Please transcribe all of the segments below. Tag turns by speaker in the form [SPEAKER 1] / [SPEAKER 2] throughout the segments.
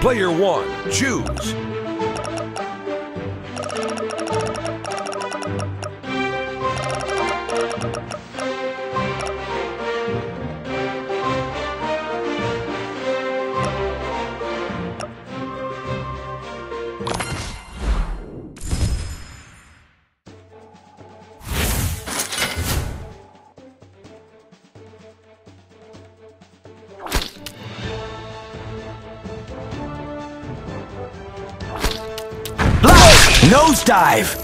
[SPEAKER 1] Player one, choose.
[SPEAKER 2] Headshot!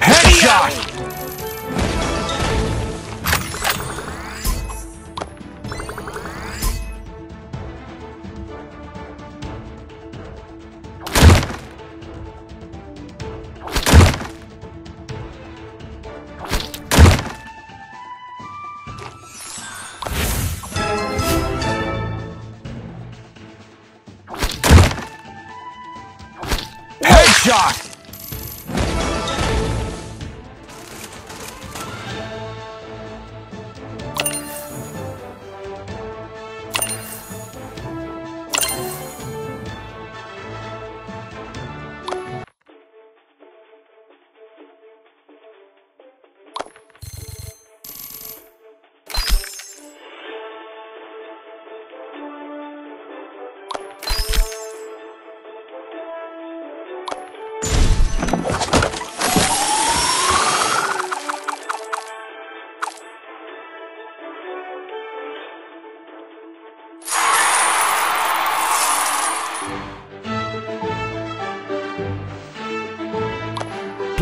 [SPEAKER 2] Headshot!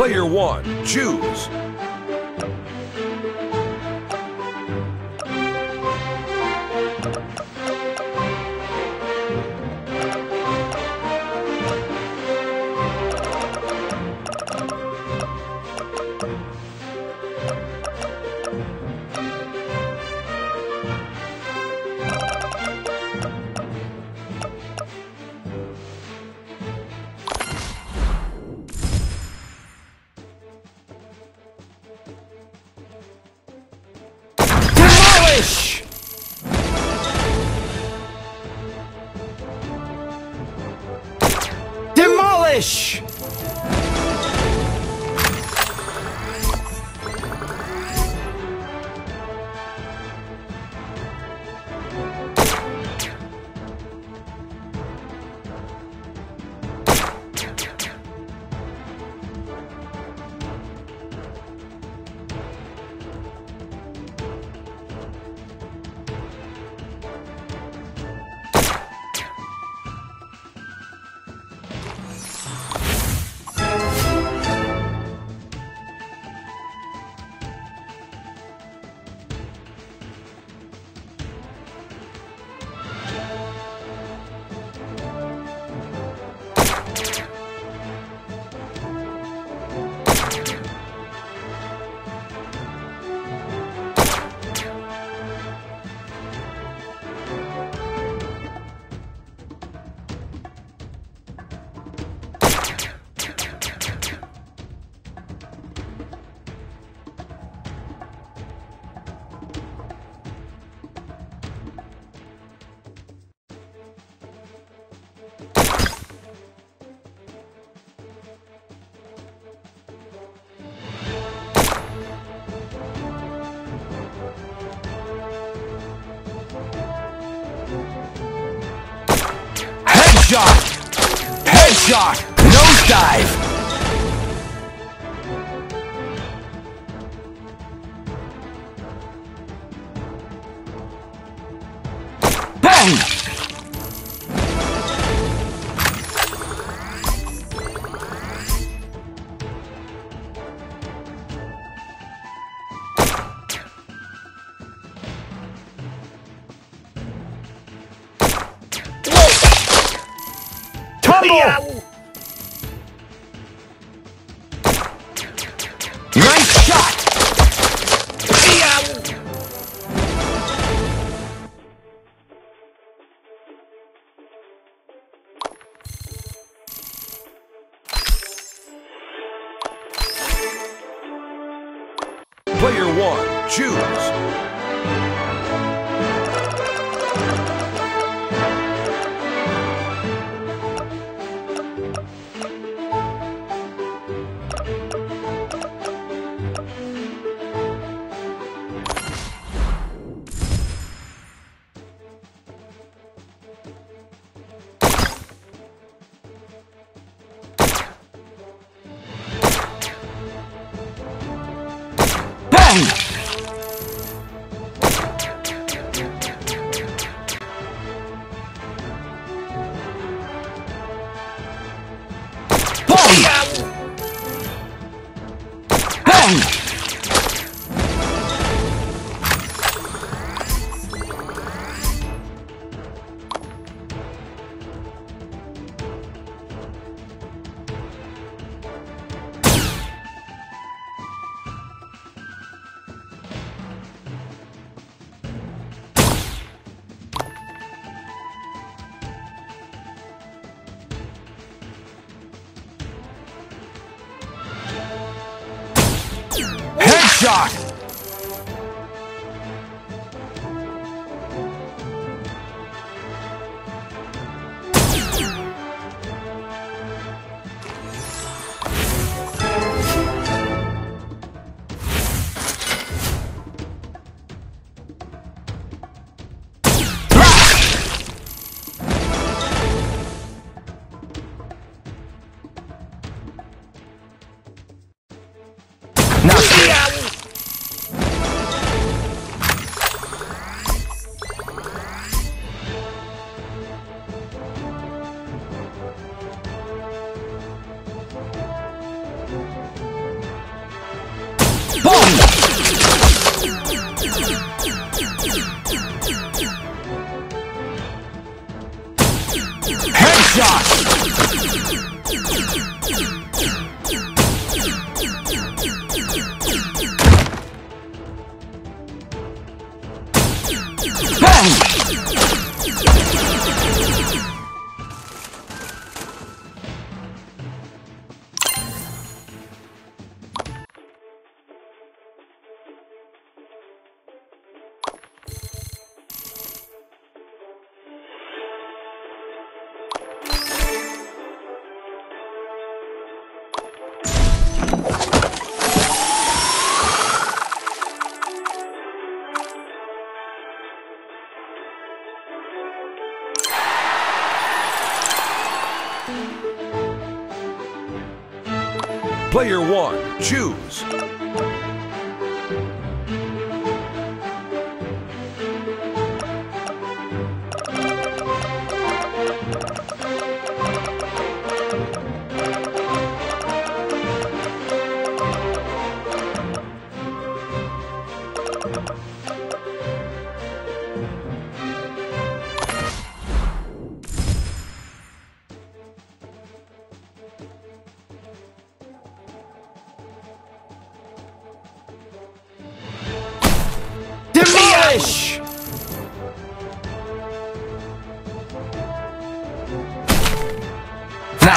[SPEAKER 1] Player one, choose.
[SPEAKER 2] Demolish! Headshot! Headshot! Nosedive!
[SPEAKER 1] Player one, choose.
[SPEAKER 2] Headshot! Headshot!
[SPEAKER 1] Player one, choose.
[SPEAKER 2] Demolish!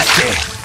[SPEAKER 2] Nasty! Boom!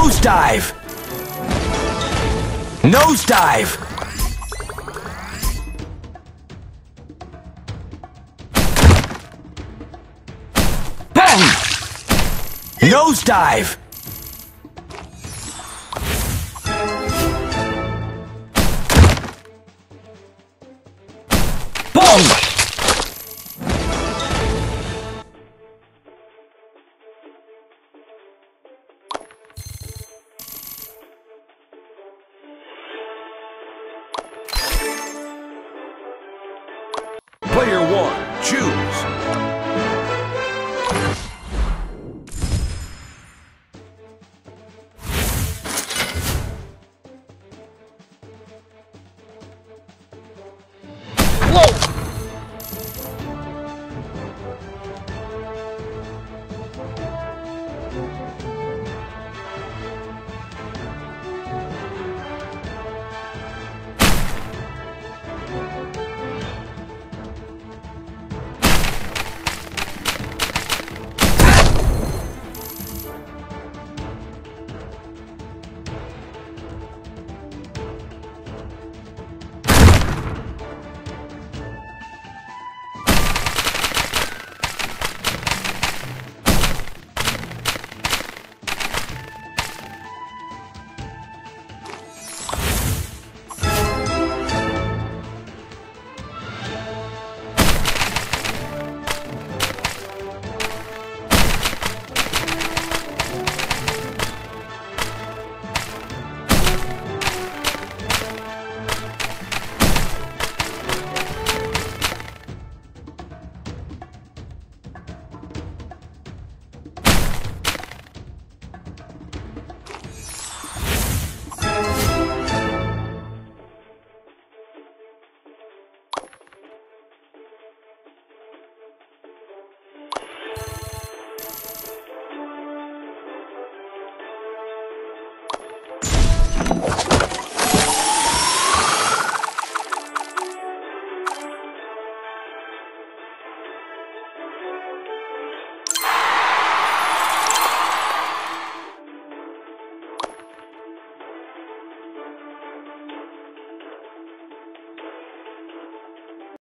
[SPEAKER 2] Nosedive! Nosedive! Bang! Nosedive! Boom!